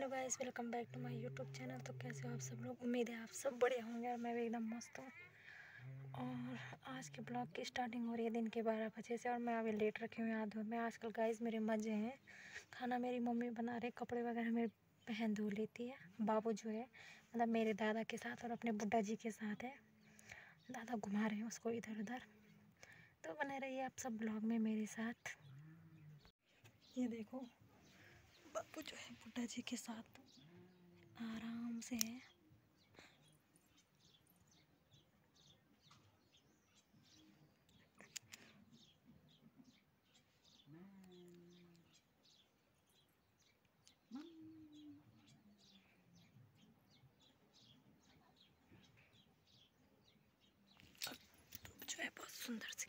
Hello guys, welcome back to my YouTube channel. तो कैसे हो आप सब लोग? उम्मीद है आप सब बढ़िया होंगे और मैं भी एकदम मस्त हूँ। और आज के ब्लॉग की स्टार्टिंग हो रही है दिन के बारह बजे से और मैं अभी लेट रखी हूँ याद हो मैं आजकल गाइस मेरे मज़े हैं। खाना मेरी मम्मी बना रहे, कपड़े वगैरह मेरी बहन धो लेती है, बाबू जो है मतलब मेरे दादा के साथ और अपने बुढ़ा जी के साथ है। दादा घुमा रहे हैं उसको इधर उधर। तो बने रहिए आप सब ब्लॉग में मेरे साथ। ये देखो बाबू जो है बुड्ढा जी के साथ आराम से है। सुंदर से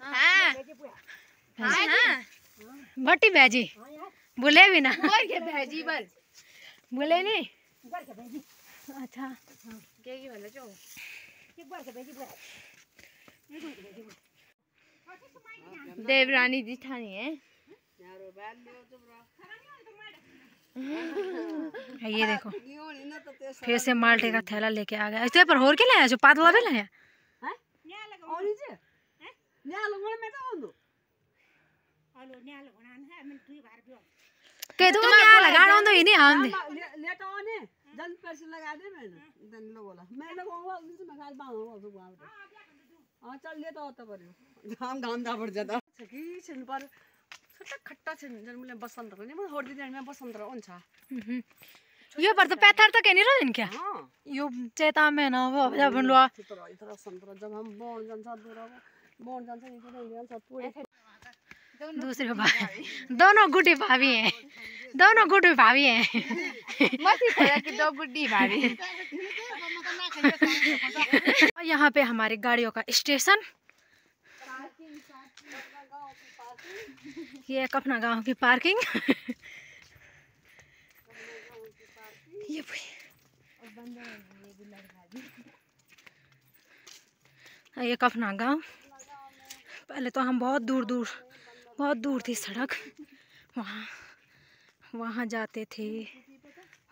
हाँ। हाँ हाँ। भट्टी बैजी बोले भी ना। भेजी बल बोले नहीं अच्छा। क्या की वाला जो देवरानी जी ठानी है। ये देखो। फिर से माल्टे का थैला लेके आ गया। इस पर होर के लाया जो? पातला भी लाया? के तो क्या लगाना तो ही नहीं हम दे. लेट आने जन पैसे लगा दे मैंने. जन लोग बोला मैं लगाऊँगा उनसे मैं खाल बांग हो तो गाँव हाँ चल लेता होता पर घाम घाम दा पड़ जाता की छिन पर छोटा खट्टा छिन जन मुले बसंत को नहीं मैं होड़ी दिन में बसंत रो हुन्छ यो पर तो पैथर तक नहीं रहन क्या? हाँ. यो चेता में ना वो जब लोग संतरा जब हम बोन जान्छ दूर दूसरे भाई। दोनों गुड्डी भाभी हैं। दोनों गुड्डी भाभी हैं। दो गुड्डी भाभी। और यहाँ पे हमारी गाड़ियों का स्टेशन। ये अपना गाँव की पार्किंग। ये एक अपना गाँव। पहले तो हम बहुत दूर दूर, बहुत दूर थी सड़क। वहाँ वहाँ जाते थे,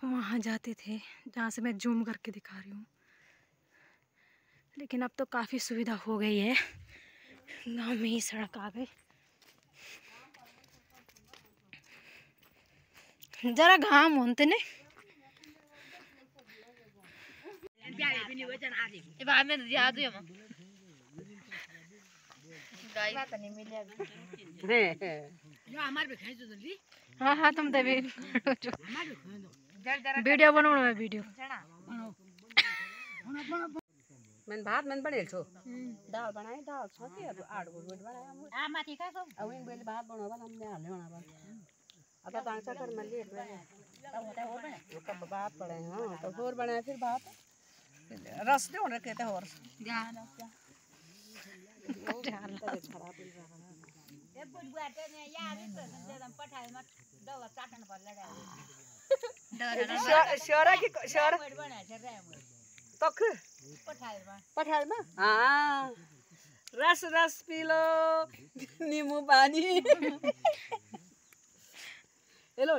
वहाँ जाते थे, जहाँ से मैं जूम करके दिखा रही हूँ। लेकिन अब तो काफ़ी सुविधा हो गई है। गाँव में ही सड़क आ गई। जरा घाम होते ने। बाद में गाइस नहीं मिले हाँ हाँ तुम तो वीडियो बनाओ मैं वीडियो। मैं भात मैं बढेल छु। दाल बनाए दाल छ कि अब आठ गो रोटी बनाए हम। आ माथि का सब? अब इन बेले भात बनावा हमने हाल्ने बनावा अब तांग सा कर मल्ली वो कब भात पड़े हाँ? तो और बनाए फिर भात। रस दे और कहते और शहरा हाँ रस रस पिलो निम्बु पानी हेलो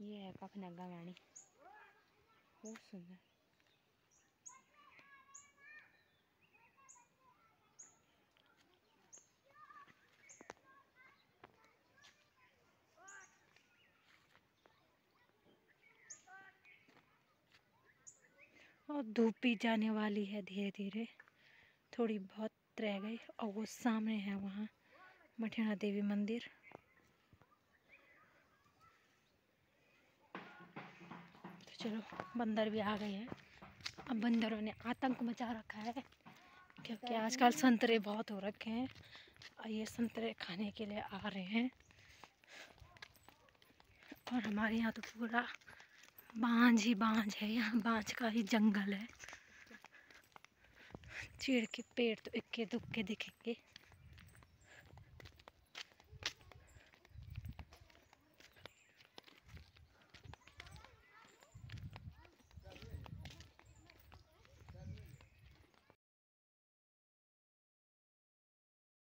ये है कफनगा वाणी बहुत सुंदर और धूप भी जाने वाली है धीरे धीरे थोड़ी बहुत रह गई और वो सामने है वहाँ। मठियाना देवी मंदिर। चलो, बंदर भी आ गए हैं। अब बंदरों ने आतंक मचा रखा है, क्योंकि आजकल संतरे बहुत हो रखे हैं। और ये संतरे खाने के लिए आ रहे हैं। और हमारे यहाँ तो पूरा बांझ ही बांझ है, यहाँ बांझ का ही जंगल है। चीड़ के पेड़ तो इक्के दुक्के दिखेंगे।